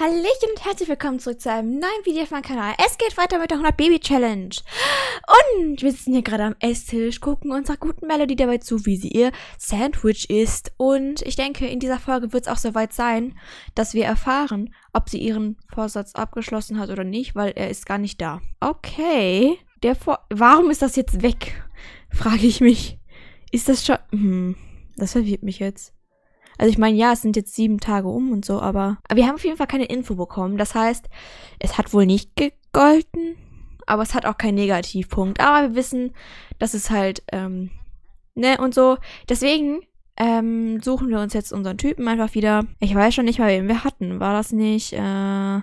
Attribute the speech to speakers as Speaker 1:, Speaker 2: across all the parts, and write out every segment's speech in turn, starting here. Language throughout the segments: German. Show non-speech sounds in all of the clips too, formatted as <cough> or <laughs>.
Speaker 1: Hallöchen und herzlich willkommen zurück zu einem neuen Video auf meinem Kanal. Es geht weiter mit der 100 Baby Challenge. Und wir sitzen hier gerade am Esstisch, gucken unserer guten Melody dabei zu, wie sie ihr Sandwich isst. Und ich denke, in dieser Folge wird es auch soweit sein, dass wir erfahren, ob sie ihren Vorsatz abgeschlossen hat oder nicht, weil er ist gar nicht da. Okay. Der Vor Warum ist das jetzt weg? Frage ich mich. Ist das schon... Hm, das verwirrt mich jetzt. Also ich meine, ja, es sind jetzt sieben Tage um und so, aber wir haben auf jeden Fall keine Info bekommen. Das heißt, es hat wohl nicht gegolten, aber es hat auch keinen Negativpunkt. Aber wir wissen, dass es halt, ähm, ne, und so. Deswegen ähm, suchen wir uns jetzt unseren Typen einfach wieder. Ich weiß schon nicht mal, wen wir hatten. War das nicht, äh,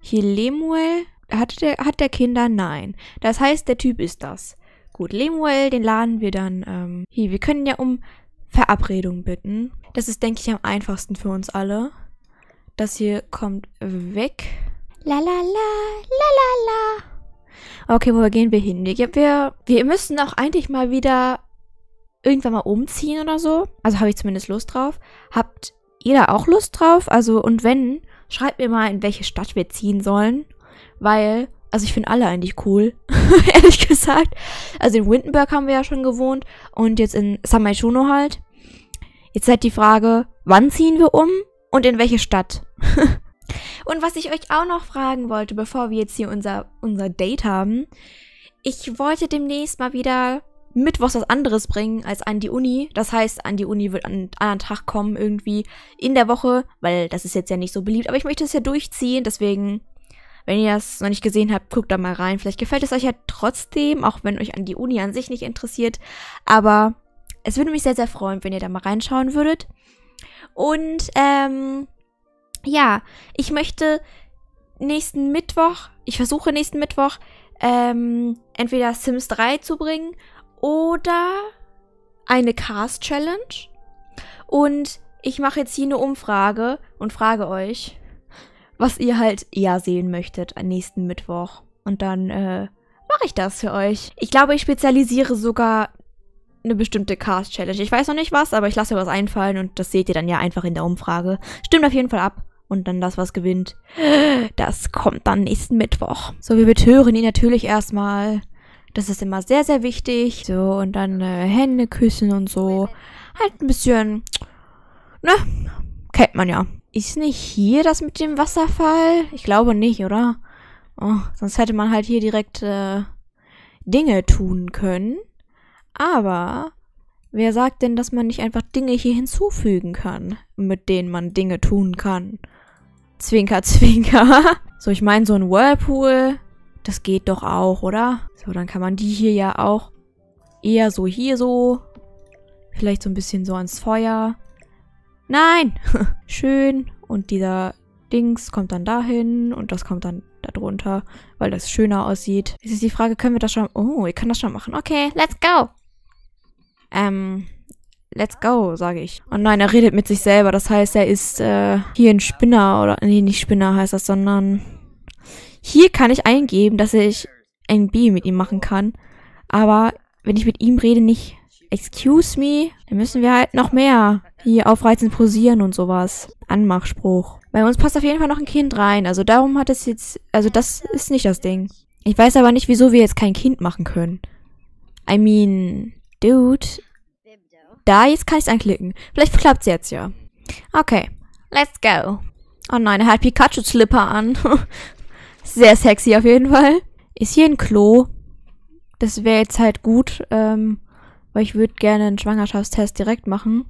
Speaker 1: hier Lemuel? Hatte der, hat der Kinder? Nein. Das heißt, der Typ ist das. Gut, Lemuel, den laden wir dann, ähm, hier, wir können ja um Verabredung bitten. Das ist, denke ich, am einfachsten für uns alle. Das hier kommt weg. La la la, la la la. Okay, wo gehen wir hin? Wir, wir, wir müssen auch eigentlich mal wieder irgendwann mal umziehen oder so. Also habe ich zumindest Lust drauf. Habt ihr da auch Lust drauf? Also, und wenn, schreibt mir mal, in welche Stadt wir ziehen sollen. Weil, also ich finde alle eigentlich cool, <laughs> ehrlich gesagt. Also in Windenburg haben wir ja schon gewohnt und jetzt in Samaishuno halt. Jetzt seid die Frage, wann ziehen wir um und in welche Stadt? <laughs> und was ich euch auch noch fragen wollte, bevor wir jetzt hier unser, unser Date haben, ich wollte demnächst mal wieder mittwochs was anderes bringen als an die Uni. Das heißt, an die Uni wird an einen anderen Tag kommen, irgendwie in der Woche, weil das ist jetzt ja nicht so beliebt. Aber ich möchte es ja durchziehen, deswegen, wenn ihr das noch nicht gesehen habt, guckt da mal rein. Vielleicht gefällt es euch ja trotzdem, auch wenn euch an die Uni an sich nicht interessiert. Aber es würde mich sehr, sehr freuen, wenn ihr da mal reinschauen würdet. Und ähm, ja, ich möchte nächsten Mittwoch, ich versuche nächsten Mittwoch, ähm, entweder Sims 3 zu bringen oder eine Cast Challenge. Und ich mache jetzt hier eine Umfrage und frage euch, was ihr halt eher sehen möchtet am nächsten Mittwoch. Und dann äh, mache ich das für euch. Ich glaube, ich spezialisiere sogar eine bestimmte Cast-Challenge. Ich weiß noch nicht was, aber ich lasse mir was einfallen und das seht ihr dann ja einfach in der Umfrage. Stimmt auf jeden Fall ab. Und dann das, was gewinnt, das kommt dann nächsten Mittwoch. So, wir betören ihn natürlich erstmal. Das ist immer sehr, sehr wichtig. So, und dann äh, Hände küssen und so. Halt ein bisschen, ne? Kennt man ja. Ist nicht hier das mit dem Wasserfall? Ich glaube nicht, oder? Oh, sonst hätte man halt hier direkt äh, Dinge tun können. Aber wer sagt denn, dass man nicht einfach Dinge hier hinzufügen kann, mit denen man Dinge tun kann? Zwinker, <laughs> zwinker. so, ich meine, so ein Whirlpool, das geht doch auch, oder? So, dann kann man die hier ja auch eher so hier so. Vielleicht so ein bisschen so ans Feuer. Nein! <laughs> Schön. Und dieser Dings kommt dann dahin und das kommt dann da drunter, weil das schöner aussieht. Jetzt ist die Frage, können wir das schon... Oh, ihr könnt das schon machen. Okay, let's go! Ähm, let's go, sage ich. Und nein, er redet mit sich selber. Das heißt, er ist äh, hier ein Spinner oder nee, nicht Spinner heißt das, sondern hier kann ich eingeben, dass ich ein B mit ihm machen kann. Aber wenn ich mit ihm rede, nicht Excuse me, dann müssen wir halt noch mehr hier aufreizend posieren und sowas. Anmachspruch. Bei uns passt auf jeden Fall noch ein Kind rein. Also darum hat es jetzt, also das ist nicht das Ding. Ich weiß aber nicht, wieso wir jetzt kein Kind machen können. I mean, Dude. Da, jetzt kann ich es anklicken. Vielleicht klappt es jetzt ja. Okay, let's go. Oh nein, er hat Pikachu-Slipper an. <laughs> Sehr sexy auf jeden Fall. Ist hier ein Klo? Das wäre jetzt halt gut, ähm, weil ich würde gerne einen Schwangerschaftstest direkt machen.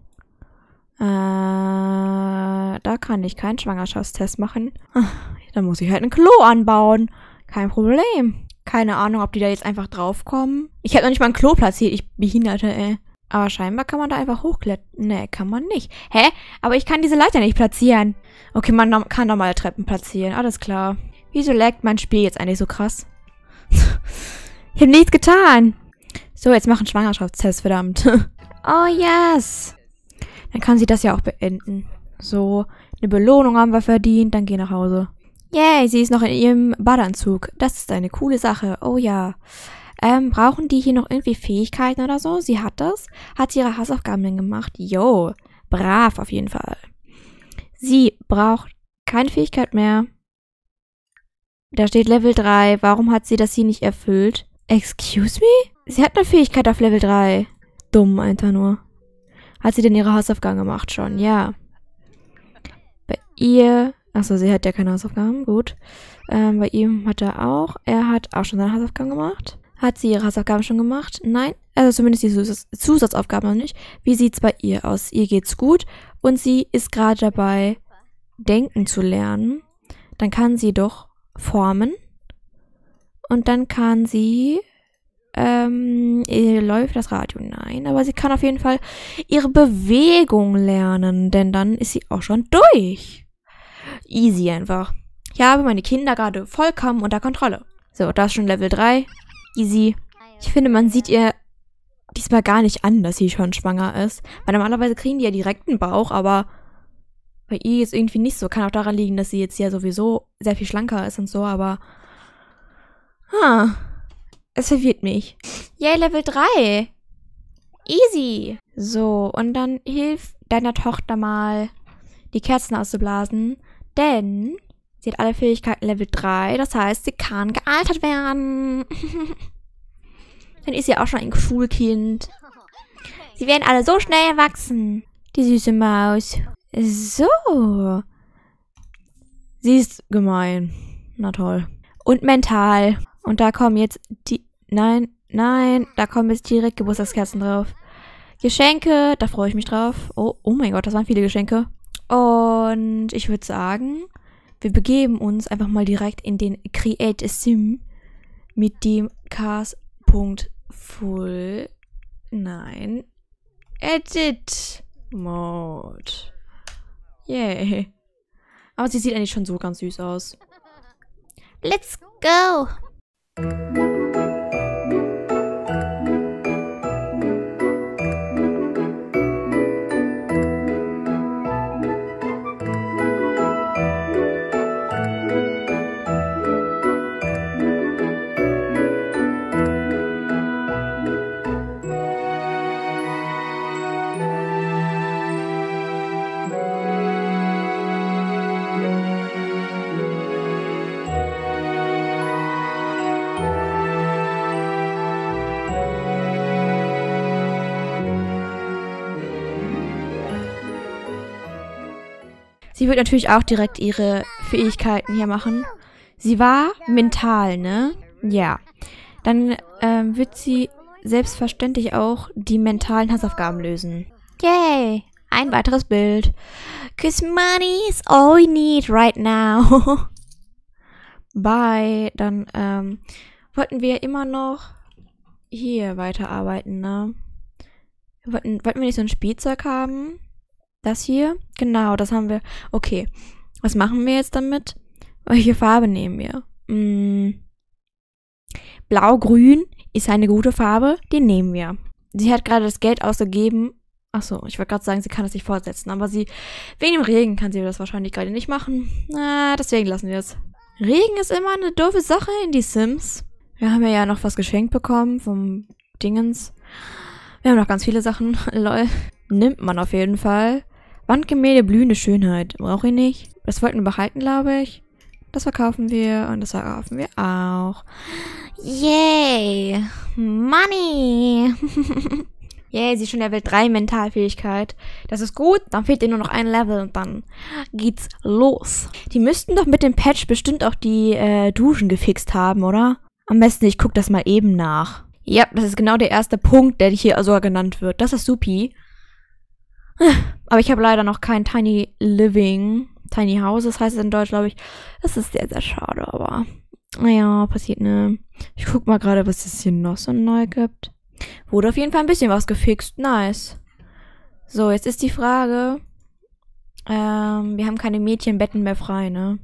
Speaker 1: Äh, da kann ich keinen Schwangerschaftstest machen. <laughs> Dann muss ich halt ein Klo anbauen. Kein Problem. Keine Ahnung, ob die da jetzt einfach draufkommen. Ich habe noch nicht mal ein Klo platziert, ich Behinderte, ey. Aber scheinbar kann man da einfach hochklettern. Nee, kann man nicht. Hä? Aber ich kann diese Leiter nicht platzieren. Okay, man kann normale Treppen platzieren. Alles klar. Wieso laggt mein Spiel jetzt eigentlich so krass? <laughs> ich habe nichts getan. So, jetzt machen Schwangerschaftstest, verdammt. <laughs> oh, yes. Dann kann sie das ja auch beenden. So, eine Belohnung haben wir verdient, dann geh nach Hause. Yay, sie ist noch in ihrem Badeanzug. Das ist eine coole Sache. Oh ja. Ähm, brauchen die hier noch irgendwie Fähigkeiten oder so? Sie hat das. Hat sie ihre Hausaufgaben denn gemacht? Yo, brav auf jeden Fall. Sie braucht keine Fähigkeit mehr. Da steht Level 3. Warum hat sie das hier nicht erfüllt? Excuse me? Sie hat eine Fähigkeit auf Level 3. Dumm einfach nur. Hat sie denn ihre Hausaufgaben gemacht schon? Ja. Bei ihr. Achso, sie hat ja keine Hausaufgaben. Gut. Ähm, bei ihm hat er auch. Er hat auch schon seine Hausaufgaben gemacht. Hat sie ihre Hausaufgaben schon gemacht? Nein. Also zumindest die Zus Zusatzaufgaben noch nicht. Wie sieht's bei ihr aus? Ihr geht's gut und sie ist gerade dabei, denken zu lernen. Dann kann sie doch formen. Und dann kann sie ähm, läuft das Radio? Nein, aber sie kann auf jeden Fall ihre Bewegung lernen, denn dann ist sie auch schon durch. Easy einfach. Ich habe meine Kinder gerade vollkommen unter Kontrolle. So, das ist schon Level 3. Easy. Ich finde, man sieht ihr diesmal gar nicht an, dass sie schon schwanger ist. Weil normalerweise kriegen die ja direkt einen Bauch, aber bei ihr ist irgendwie nicht so. Kann auch daran liegen, dass sie jetzt ja sowieso sehr viel schlanker ist und so, aber. Ha. Es verwirrt mich. Yay, Level 3. Easy. So, und dann hilf deiner Tochter mal, die Kerzen auszublasen. Denn sie hat alle Fähigkeiten Level 3. Das heißt, sie kann gealtert werden. <laughs> dann ist sie auch schon ein Schulkind. Sie werden alle so schnell erwachsen. Die süße Maus. So. Sie ist gemein. Na toll. Und mental. Und da kommen jetzt die. Nein, nein, da kommen jetzt direkt Geburtstagskerzen drauf. Geschenke, da freue ich mich drauf. Oh, oh mein Gott, das waren viele Geschenke. Und ich würde sagen, wir begeben uns einfach mal direkt in den Create Sim mit dem Cast.full. Nein. Edit Mode. Yay. Aber sie sieht eigentlich schon so ganz süß aus. Let's go! Sie wird natürlich auch direkt ihre Fähigkeiten hier machen. Sie war mental, ne? Ja. Dann ähm, wird sie selbstverständlich auch die mentalen Hausaufgaben lösen. Yay! Ein weiteres Bild. Cause money is all we need right now. <laughs> Bye. Dann ähm, wollten wir immer noch hier weiterarbeiten, ne? Wollten, wollten wir nicht so ein Spielzeug haben? Das hier? Genau, das haben wir. Okay. Was machen wir jetzt damit? Welche Farbe nehmen wir? Hm. Blau-Grün ist eine gute Farbe, die nehmen wir. Sie hat gerade das Geld ausgegeben. Achso, ich wollte gerade sagen, sie kann das nicht fortsetzen, aber sie, wegen dem Regen kann sie das wahrscheinlich gerade nicht machen. Na, deswegen lassen wir es. Regen ist immer eine doofe Sache in die Sims. Wir haben ja noch was geschenkt bekommen vom Dingens. Wir haben noch ganz viele Sachen. <laughs> Lol. Nimmt man auf jeden Fall. Wandgemälde blühende Schönheit. Brauche ich nicht. Das wollten wir behalten, glaube ich. Das verkaufen wir und das verkaufen wir auch. Yay! Money! <laughs> Yay, sie ist schon Level 3 Mentalfähigkeit. Das ist gut, dann fehlt ihr nur noch ein Level und dann geht's los. Die müssten doch mit dem Patch bestimmt auch die äh, Duschen gefixt haben, oder? Am besten, ich gucke das mal eben nach. Ja, das ist genau der erste Punkt, der hier sogar genannt wird. Das ist supi. Aber ich habe leider noch kein Tiny Living. Tiny House, das heißt es in Deutsch, glaube ich. Das ist sehr, sehr schade, aber naja, passiert ne. Ich guck mal gerade, was es hier noch so neu gibt. Wurde auf jeden Fall ein bisschen was gefixt. Nice. So, jetzt ist die Frage. Ähm, wir haben keine Mädchenbetten mehr frei, ne?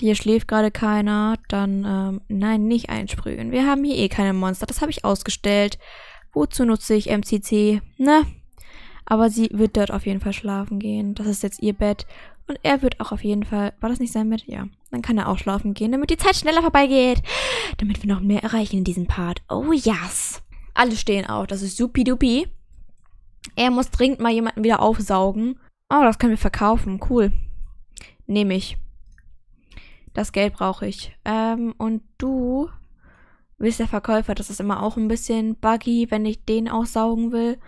Speaker 1: Hier schläft gerade keiner. Dann, ähm, nein, nicht einsprühen. Wir haben hier eh keine Monster. Das habe ich ausgestellt. Wozu nutze ich MCC? Ne? Aber sie wird dort auf jeden Fall schlafen gehen. Das ist jetzt ihr Bett. Und er wird auch auf jeden Fall. War das nicht sein Bett? Ja. Dann kann er auch schlafen gehen, damit die Zeit schneller vorbeigeht. Damit wir noch mehr erreichen in diesem Part. Oh yes. Alle stehen auf. Das ist supi-dupi. Er muss dringend mal jemanden wieder aufsaugen. Oh, das können wir verkaufen. Cool. Nehme ich. Das Geld brauche ich. Ähm, und du bist der Verkäufer. Das ist immer auch ein bisschen buggy, wenn ich den aussaugen will.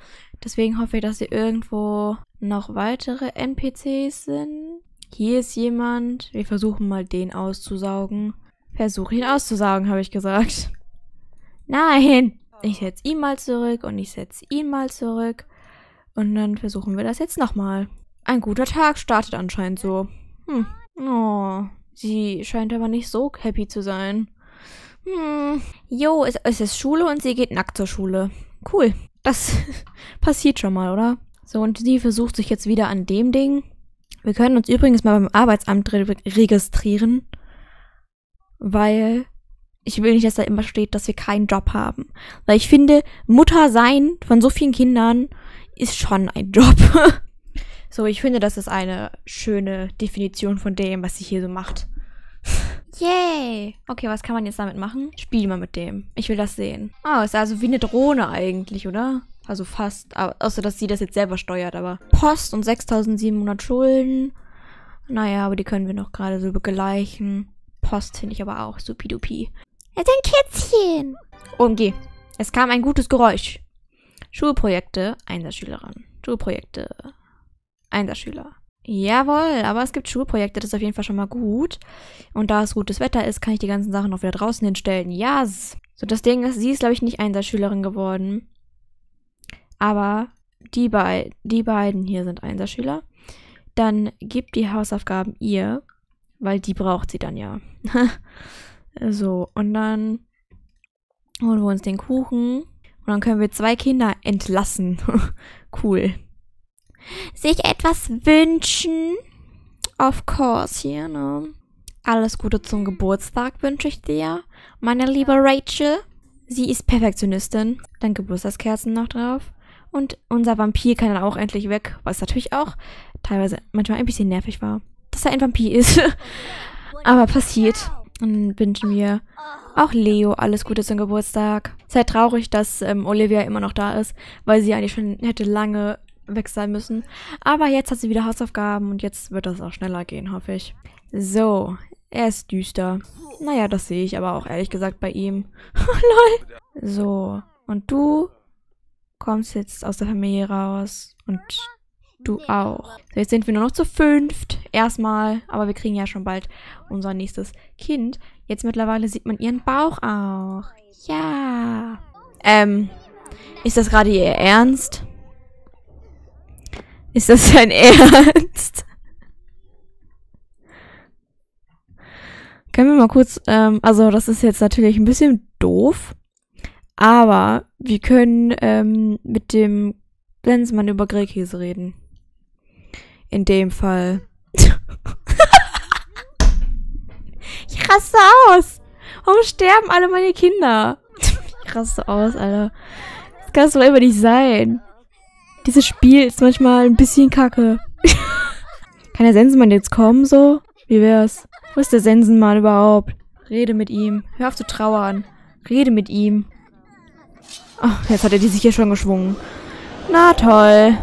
Speaker 1: Deswegen hoffe ich, dass hier irgendwo noch weitere NPCs sind. Hier ist jemand. Wir versuchen mal den auszusaugen. Versuche ihn auszusaugen, habe ich gesagt. Nein! Ich setze ihn mal zurück und ich setze ihn mal zurück. Und dann versuchen wir das jetzt nochmal. Ein guter Tag startet anscheinend so. Hm. Oh, sie scheint aber nicht so happy zu sein. Hm. Jo, es, es ist Schule und sie geht nackt zur Schule. Cool. Das <laughs> passiert schon mal, oder? So, und sie versucht sich jetzt wieder an dem Ding. Wir können uns übrigens mal beim Arbeitsamt re registrieren, weil ich will nicht, dass da immer steht, dass wir keinen Job haben. Weil ich finde, Mutter sein von so vielen Kindern ist schon ein Job. <laughs> so, ich finde, das ist eine schöne Definition von dem, was sie hier so macht. Yay! Okay, was kann man jetzt damit machen? Spiel mal mit dem. Ich will das sehen. Oh, ist also wie eine Drohne eigentlich, oder? Also fast. Außer, dass sie das jetzt selber steuert, aber. Post und 6700 Schulden. Naja, aber die können wir noch gerade so begleichen. Post finde ich aber auch supidupi. Jetzt ein Kätzchen. OMG. Es kam ein gutes Geräusch. Schulprojekte, Einserschülerin. Schulprojekte, Einserschüler. Jawohl, aber es gibt Schulprojekte, das ist auf jeden Fall schon mal gut. Und da es gutes Wetter ist, kann ich die ganzen Sachen auch wieder draußen hinstellen. Ja. Yes. So, das Ding ist, sie ist, glaube ich, nicht Einserschülerin geworden. Aber die, bei die beiden hier sind Einserschüler. Dann gibt die Hausaufgaben ihr, weil die braucht sie dann ja. <laughs> so, und dann holen wir uns den Kuchen. Und dann können wir zwei Kinder entlassen. <laughs> cool. Sich etwas wünschen? Of course, hier, ne? Alles Gute zum Geburtstag wünsche ich dir, meine liebe Rachel. Sie ist Perfektionistin. Dann Geburtstagskerzen noch drauf. Und unser Vampir kann dann auch endlich weg, was natürlich auch teilweise manchmal ein bisschen nervig war, dass er ein Vampir ist. <laughs> Aber passiert. Und dann wünschen wir auch Leo alles Gute zum Geburtstag. Seid traurig, dass ähm, Olivia immer noch da ist, weil sie eigentlich schon hätte lange weg sein müssen. Aber jetzt hat sie wieder Hausaufgaben und jetzt wird das auch schneller gehen, hoffe ich. So, er ist düster. Naja, das sehe ich aber auch ehrlich gesagt bei ihm. <laughs> Lol. So, und du kommst jetzt aus der Familie raus und du auch. So, jetzt sind wir nur noch zu fünft. Erstmal, aber wir kriegen ja schon bald unser nächstes Kind. Jetzt mittlerweile sieht man ihren Bauch auch. Ja. Ähm, ist das gerade ihr Ernst? Ist das dein Ernst? Können wir mal kurz, ähm, also das ist jetzt natürlich ein bisschen doof, aber wir können ähm, mit dem Lensmann über Grillkäse reden. In dem Fall. <laughs> ich raste aus. Warum sterben alle meine Kinder? <laughs> ich raste aus, Alter. Das kann doch immer nicht sein. Dieses Spiel ist manchmal ein bisschen kacke. <laughs> Kann der Sensenmann jetzt kommen, so? Wie wär's? Wo ist der Sensenmann überhaupt? Rede mit ihm. Hör auf zu trauern. Rede mit ihm. Ach, jetzt hat er die sich hier schon geschwungen. Na toll.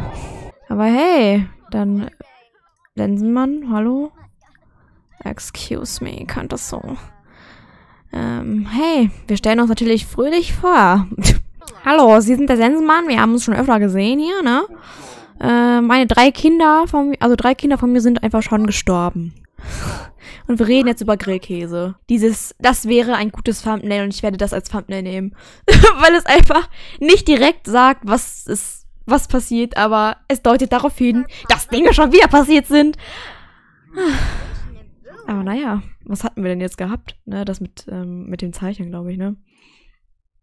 Speaker 1: Aber hey, dann Sensenmann, hallo? Excuse me, kann das so? Ähm, hey, wir stellen uns natürlich fröhlich vor. <laughs> Hallo, Sie sind der Sensenmann. Wir haben uns schon öfter gesehen hier, ne? Äh, meine drei Kinder von mir, also drei Kinder von mir sind einfach schon gestorben. <laughs> Und wir reden jetzt über Grillkäse. Dieses, das wäre ein gutes Thumbnail und ich werde das als Thumbnail nehmen. <laughs> Weil es einfach nicht direkt sagt, was ist, was passiert, aber es deutet darauf hin, dass Dinge schon wieder passiert sind. <sighs> Aber naja, was hatten wir denn jetzt gehabt? Ne, das mit, ähm, mit dem Zeichen, glaube ich, ne?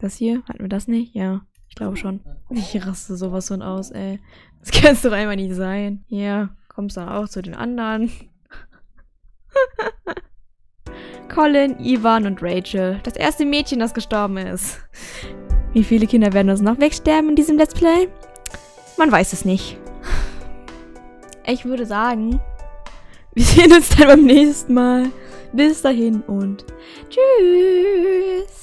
Speaker 1: Das hier? Hatten wir das nicht? Ja, ich glaube schon. Ich raste sowas von aus, ey. Das kann es doch einfach nicht sein. Ja, kommst dann auch zu den anderen. <laughs> Colin, Ivan und Rachel. Das erste Mädchen, das gestorben ist. Wie viele Kinder werden uns noch wegsterben in diesem Let's Play? Man weiß es nicht. Ich würde sagen, wir sehen uns dann beim nächsten Mal. Bis dahin und tschüss.